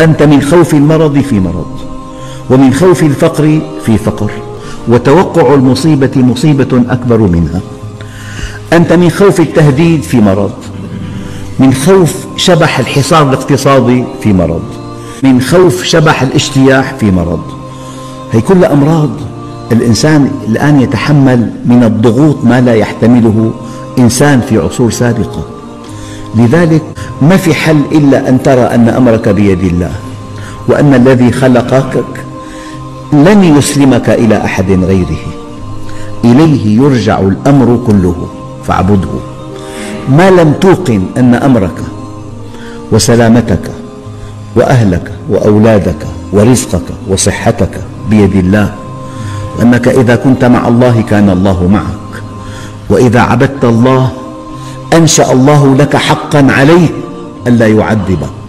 أنت من خوف المرض في مرض ومن خوف الفقر في فقر وتوقع المصيبة مصيبة أكبر منها. أنت من خوف التهديد في مرض من خوف شبح الحصار الاقتصادي في مرض من خوف شبح الاجتياح في مرض. هي كلها أمراض الإنسان الآن يتحمل من الضغوط ما لا يحتمله إنسان في عصور سابقة. لذلك ما في حل إلا أن ترى أن أمرك بيد الله وأن الذي خلقك لن يسلمك إلى أحد غيره. إليه يرجع الأمر كله فاعبده. ما لم توقن أن أمرك وسلامتك وأهلك وأولادك ورزقك وصحتك بيد الله. وأنك إذا كنت مع الله كان الله معك وإذا عبدت الله أنشأ الله لك حقا عليه ألا يعذبك.